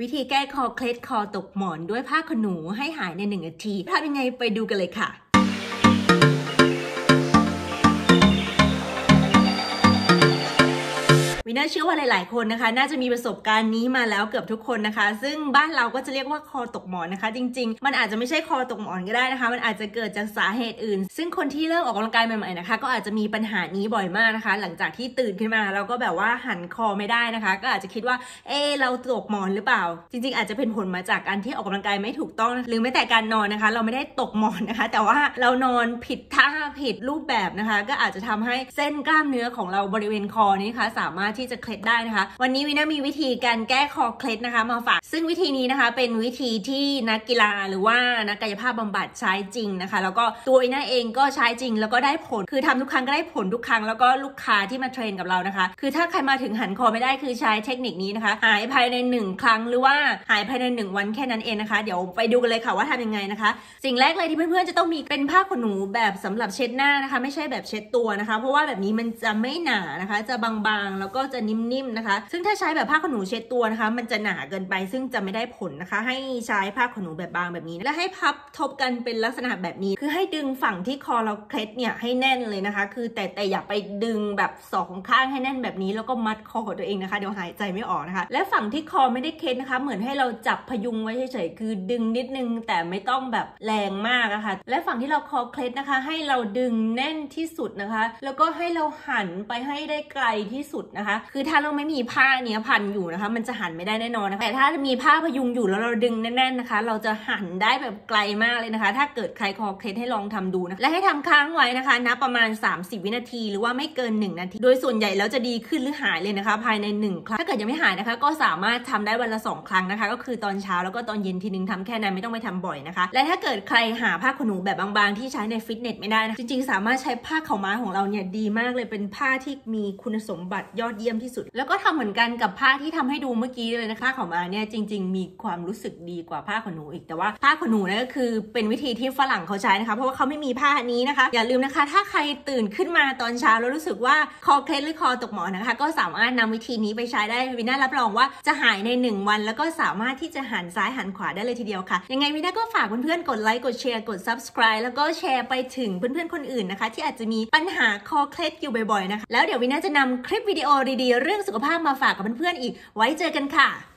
วิธีแก้คอเคล็ดคอตกหมอนด้วยผ้าขนหนูให้หายในหนึ่งนาทีทำยังไงไปดูกันเลยค่ะ น่าเชื่อว่าหลาย ๆ คนนะคะ น่าจะมีประสบการณ์นี้มาแล้วเกือบทุกคนนะคะ ซึ่งบ้านเราก็จะเรียกว่าคอตกหมอนนะคะ จริง ๆ มันอาจจะไม่ใช่คอตกหมอนก็ได้นะคะ มันอาจจะเกิดจากสาเหตุอื่น ซึ่งคนที่เริ่มออกกำลังกายใหม่ ๆ นะคะ ก็อาจจะมีปัญหานี้บ่อยมากนะคะ หลังจากที่ตื่นขึ้นมาเราก็แบบว่าหันคอไม่ได้นะคะ ก็อาจจะคิดว่า เออเราตกหมอนหรือเปล่า จริง ๆ อาจจะเป็นผลมาจากการที่ออกกำลังกายไม่ถูกต้อง หรือแม้แต่การนอนนะคะ เราไม่ได้ตกหมอนนะคะ แต่ว่าเรานอนผิดท่าผิดรูปแบบนะคะ ก็อาจจะทำให้เส้นกล้ามเนื้อของเราบริเวณคอนี้นะคะ สามารถที่จะเคล็ดได้นะคะ วันนี้วินามีวิธีการแก้คอเคล็ดนะคะมาฝาก ซึ่งวิธีนี้นะคะเป็นวิธีที่นักกีฬาหรือว่านักกายภาพบำบัดใช้จริงนะคะ แล้วก็ตัววินาเองก็ใช้จริง แล้วก็ได้ผลคือทำทุกครั้งก็ได้ผลทุกครั้งแล้วก็ลูกค้าที่มาเทรนกับเรานะคะ คือถ้าใครมาถึงหันคอไม่ได้คือใช้เทคนิคนี้นะคะ หายภายใน 1 ครั้งหรือว่าหายภายใน 1 วันแค่นั้นเองนะคะเดี๋ยวไปดูกันเลยค่ะว่าทำยังไงนะคะ สิ่งแรกเลยที่เพื่อนๆจะต้องมีเป็นผ้าขนหนูแบบสำหรับเช็ดหน้านะคะ ไม่ใช่แบบเช็ดตัวนะคะ เพราะว่าแบบนี้มันจะไม่หนานะคะ จะบางๆ แล้วก็จะนิ่มๆนะคะ ซึ่งถ้าใช้แบบผ้าขนหนูเช็ดตัวนะคะ มันจะหนาเกินไป ซึ่งจะไม่ได้ผลนะคะ ให้ใช้ผ้าขนหนูแบบบางแบบนี้ และให้พับทบกันเป็นลักษณะแบบนี้ คือให้ดึงฝั่งที่คอเราเคล็ดเนี่ยให้แน่นเลยนะคะ คือแต่แต่อย่าไปดึงแบบสองข้างให้แน่นแบบนี้ แล้วก็มัดคอของตัวเองนะคะเดี๋ยวหายใจไม่ออกนะคะ และฝั่งที่คอไม่ได้เคล็ดนะคะ เหมือนให้เราจับพยุงไว้เฉยๆคือดึงนิดนึงแต่ไม่ต้องแบบแรงมากนะคะและฝั่งที่เราคอเคล็ดนะคะ ให้เราดึงแน่นที่สุดนะคะ แล้วก็ให้เราหันไปให้ได้ไกลที่สุดนะคะคือถ้าเราไม่มีผ้าเนี้ยพันอยู่นะคะ มันจะหันไม่ได้แน่นอนนะคะแต่ถ้ามีผ้าพยุงอยู่แล้วเราดึงแน่นๆนะคะ เราจะหันได้แบบไกลมากเลยนะคะ ถ้าเกิดใครคอเคล็ดให้ลองทำดูนะและให้ทำค้างไว้นะคะนับประมาณ 30 วินาที หรือว่าไม่เกิน 1 นาที โดยส่วนใหญ่แล้วจะดีขึ้นหรือหายเลยนะคะ ภายใน 1 ครั้งถ้าเกิดยังไม่หายนะคะ ก็สามารถทำได้วันละ 2 ครั้งนะคะ ก็คือตอนเช้าแล้วก็ตอนเย็นทีนึงทำแค่นั้นไม่ต้องไปทำบ่อยนะคะ และถ้าเกิดใครหาผ้าขนหนูแบบบางๆที่ใช้ในฟิตเนสไม่ได้นะจริงๆ สามารถใช้ผ้าเข่าม้าของเราเนี่ยดีมากเลยเป็นผ้าที่มีคุณสมบัติยอดเยี่ยมที่สุด แล้วก็ทำเหมือนกันกับผ้าที่ทำให้ดูเมื่อกี้เลยนะคะของมาเนี่ยจริง ๆ มีความรู้สึกดีกว่าผ้าขนหนูอีกแต่ว่าผ้าขนหนูนั่นก็คือเป็นวิธีที่ฝรั่งเขาใช้นะคะเพราะว่าเขาไม่มีผ้านี้นะคะ อย่าลืมนะคะ ถ้าใครตื่นขึ้นมาตอนเช้าแล้วรู้สึกว่าคอเคล็ดหรือคอตกหมอนนะคะ ก็สามารถนำวิธีนี้ไปใช้ได้วิน่ารับรองว่าจะหายใน 1 วัน แล้วก็สามารถที่จะหันซ้ายหันขวาได้เลยทีเดียวค่ะ ยังไงวิน่าก็ฝากเพื่อนๆกดไลค์กดแชร์กด subscribe แล้วก็แชร์ไปถึงเพื่อนๆคนอื่นนะคะ ที่อาจจะมีปัญหาคอเคล็ดอยู่บ่อยๆนะคะแล้วเดี๋ยววิน่าจะนำคลิปวิดีโอดีๆ เรื่องสุขภาพมาฝากกับเพื่อนๆอีก ไว้เจอกันค่ะ